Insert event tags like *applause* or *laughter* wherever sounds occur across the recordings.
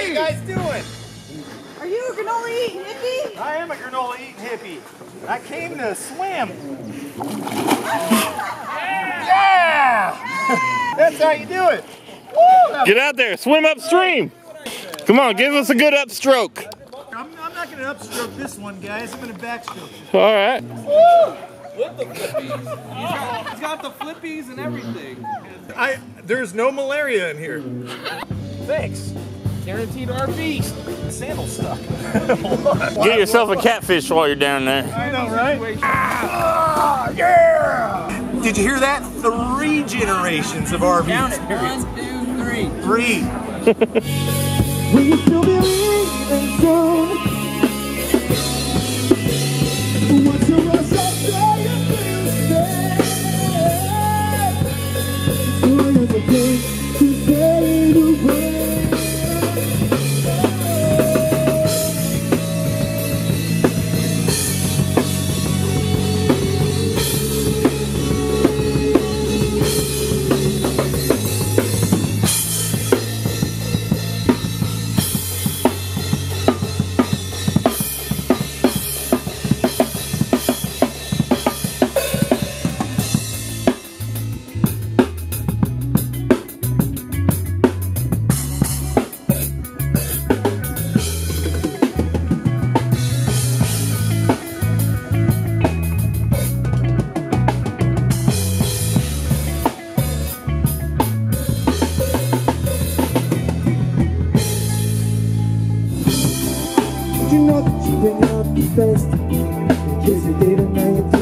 you guys doing? Are you a granola eating hippie? I am a granola eating hippie. I came to swim. *laughs* Yeah! That's how you do it. Woo! Get out there, swim upstream. Come on, give us a good upstroke. I'm, I'm not going to upstroke this one, guys. I'm going to backstroke it. All right. With the flippies. He's got, he's got the flippies and everything. I There's no malaria in here. Thanks. Guaranteed our feast. Sandal stuck. *laughs* Get yourself a catfish while you're down there. I know, right? Ah, yeah! Did you hear that? Three generations of RV Count it. One, two, three. Three. *laughs* Will you still be leaving soon? What's your case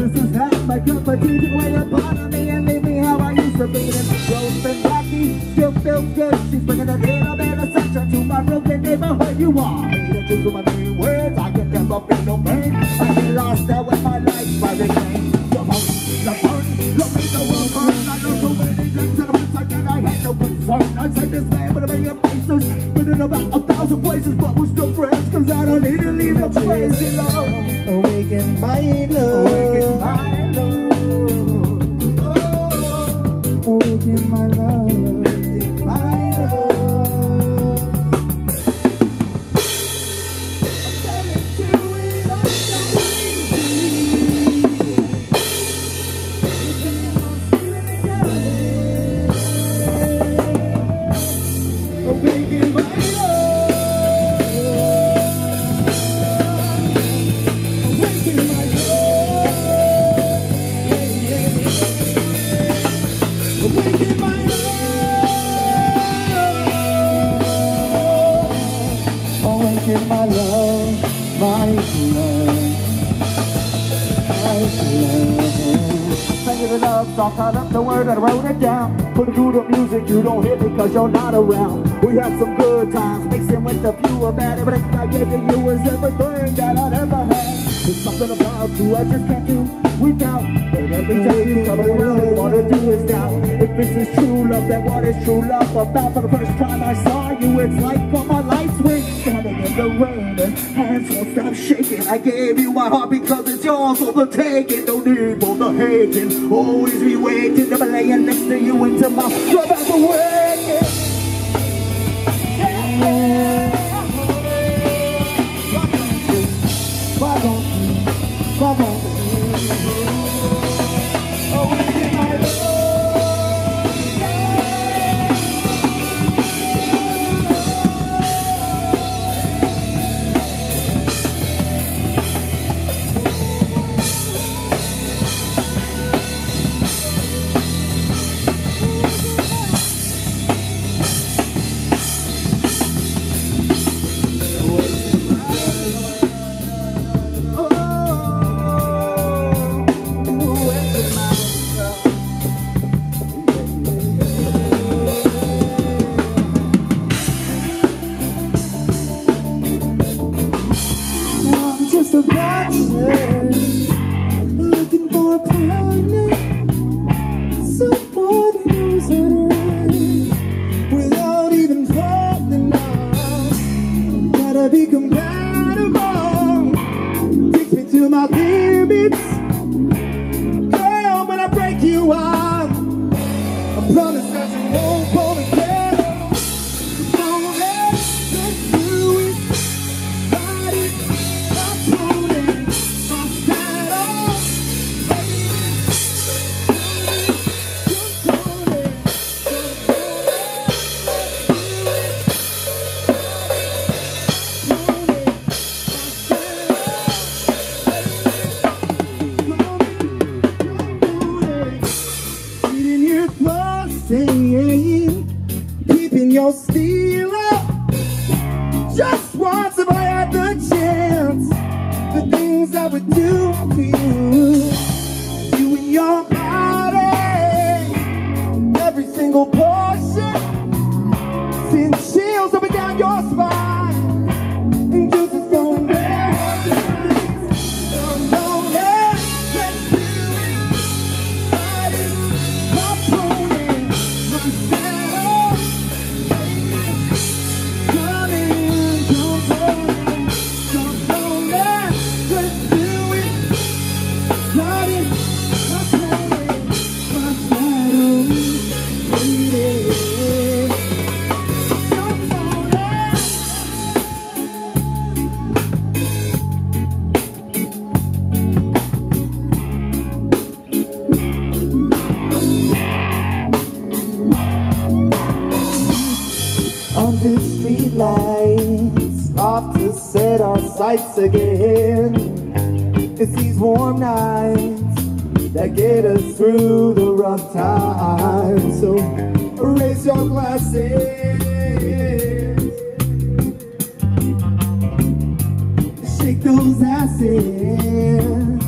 this is not my cup of tea. A part of me and leave me how I used to be. And close and wacky, still feel good. She's bringing a little bit of sunshine to my broken neighborhood. You are hating to do my three words. I can never feel no pain. I get lost there with my life by the game. Burn, the burn, look me the world. I know so many things that I'm I had no concern. I say this man with a million faces. Been in about a thousand places, but we're still friends. Cause I don't need to leave no place alone. Awaken my love. You don't hear me cause you're not around. We had some good times, mixing with a few of bad. Everything I gave to you was everything that I'd ever had. There's something about you I just can't do without. And every time you come around, all I wanna do is doubt. If this is true love, then what is true love about? For the first time I saw you, it's like all my light switch. Standing in in the rain and hands won't stop shaking. I gave you my heart because it's yours for the taking. No need for the hating. Always be waiting. I'm laying next to you until my love ever. Do to you, you and your body, every single portion, lights, off to set our sights again. It's these warm nights that get us through the rough times. So raise your glasses, shake those asses.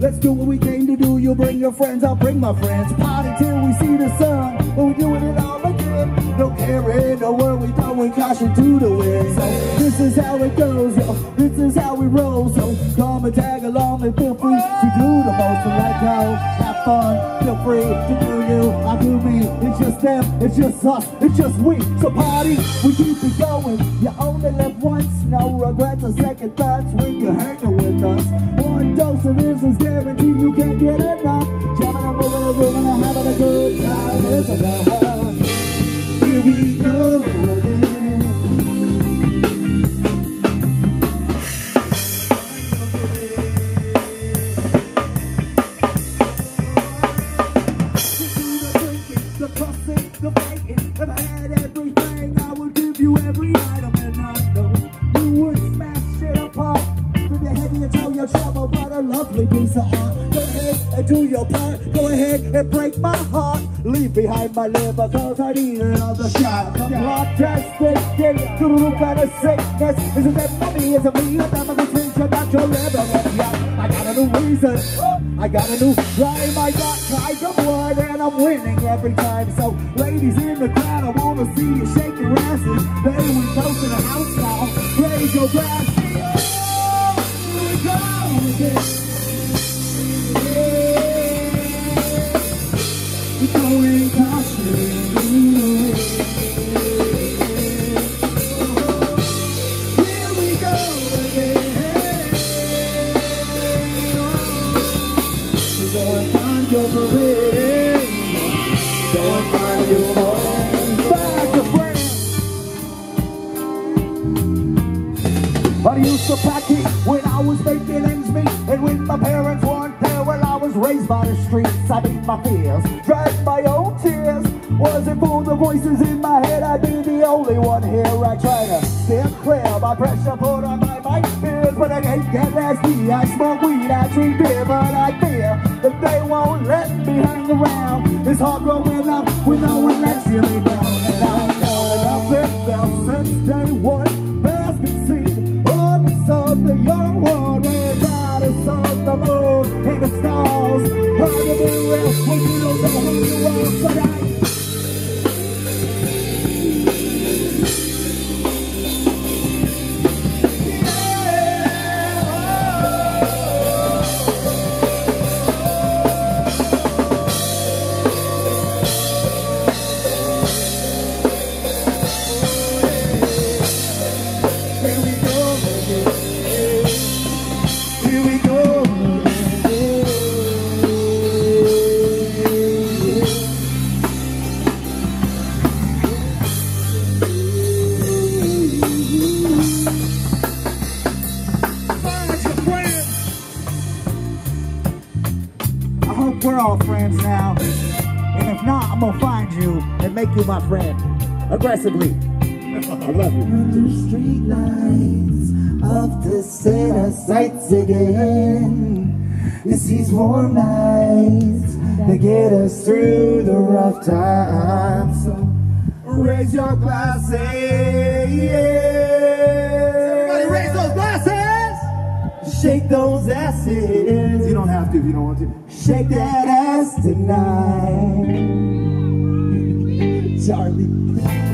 Let's do what we to do. You bring your friends, I'll bring my friends. Party till we see the sun, oh, but we're doing it all again. No caring, no worry, throwing caution to the wind. So this is how it goes, yo. This is how we roll. So come and tag along and feel free to do the most. So let go, have fun, feel free to do you. I do me. It's just them, it's just us, it's just we. So party, we keep it going. You only live once, no regrets or second thoughts when you're hanging with us. One dose of this is guaranteed you can't get enough. Jumping and moving and grooving and having a good time. It's enough. A lovely piece of art. Go ahead and do your part. Go ahead and break my heart. leave behind my liver cause I need another shot. The blood test thinking through kind of sickness. Isn't that money? Is it me? I'm gonna think about your liver. Yeah, I got a new reason. I got a new rhyme. I got tiger blood and I'm winning every time. So ladies in the crowd, I wanna see you shake your asses. Baby, France. I used to pack it when I was making ends meet And when my parents weren't there Well, I was raised by the streets. I beat my fears, drank my own tears. Was it for the voices in my head? I'd be the only one here I try to steer clear. My pressure put on my mic But I can't get LSD I smoke weed, I drink beer But I fear that they won't let me hang around. It's hard growing up with no one lets you down And when you we're all friends now. And if not, I'm gonna find you and make you my friend. Aggressively. I love you. Under street lights of the center sights again. It's these warm nights that get us through the rough times. So raise your glasses. Everybody raise those glasses. Shake those asses. You don't have to if you don't want to. Shake that ass tonight. Charlie.